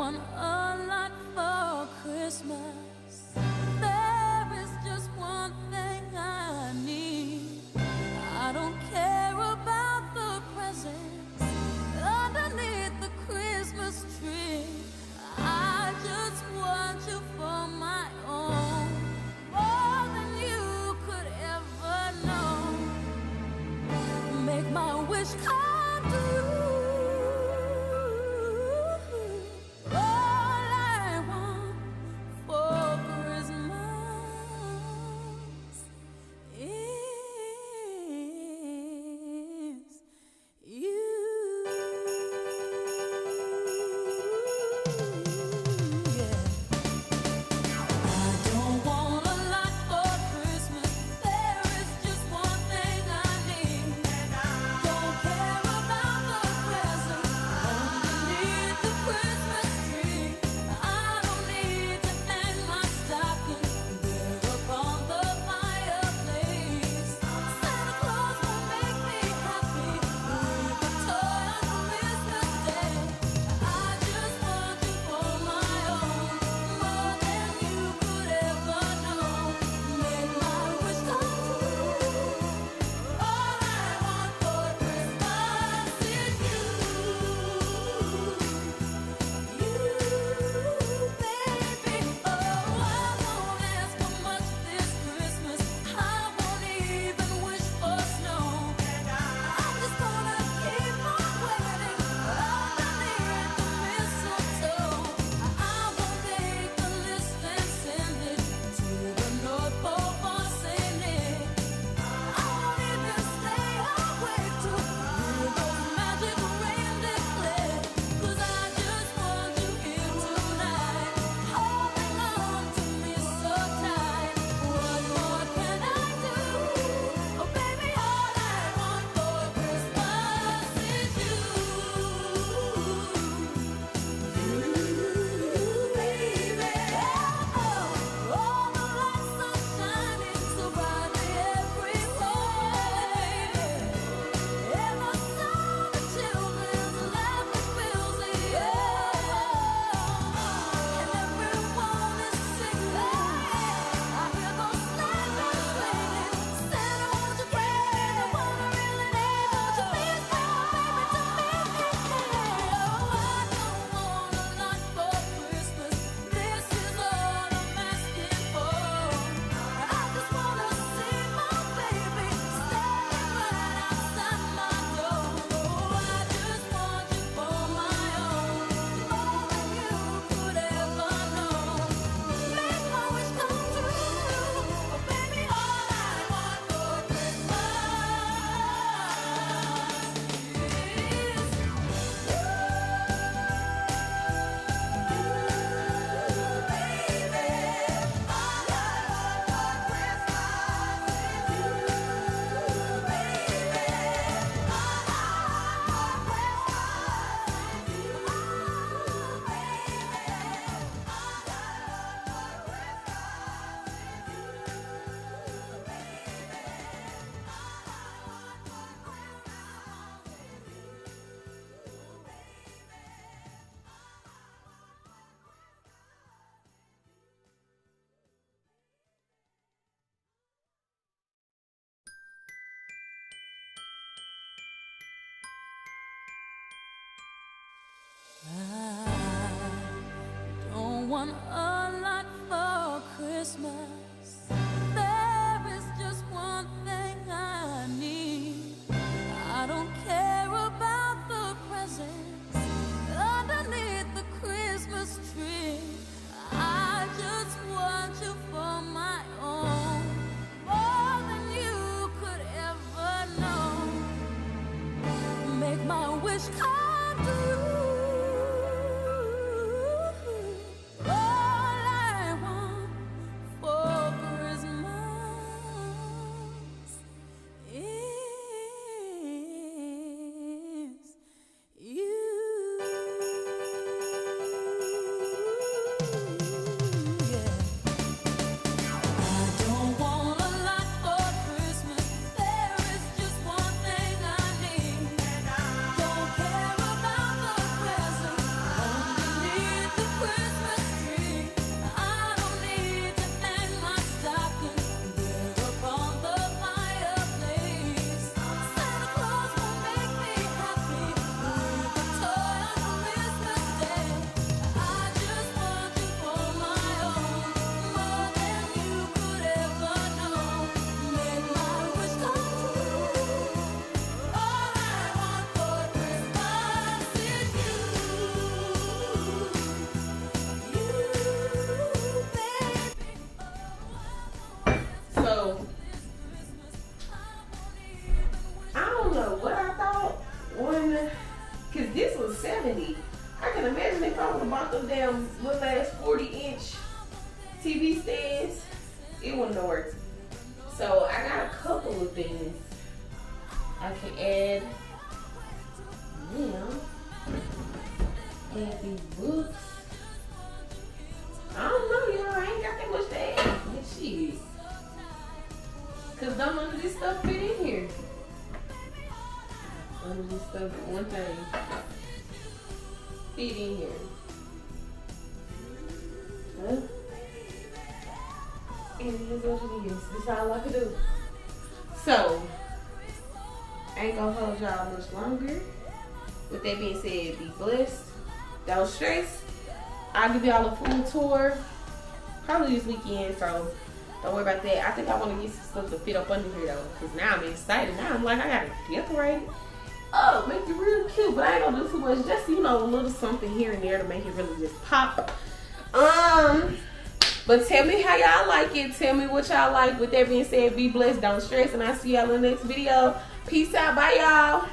want a lot for Christmas. I don't want stuff fit in here. Of this stuff, one thing, fit in here. Huh? It is what it is. This is all I can do. So, I ain't gonna hold y'all much longer. With that being said, be blessed. Don't stress. I'll give y'all a full tour probably this weekend, so don't worry about that. I think I want to get some stuff to fit up under here though, because now I'm excited. Now I'm like, I gotta decorate. Oh, make it real cute, but I ain't gonna do too much. Just you know, a little something here and there to make it really just pop. Um, but tell me how y'all like it. Tell me what y'all like. With that being said, be blessed, don't stress, and I'll see y'all in the next video. Peace out, bye y'all.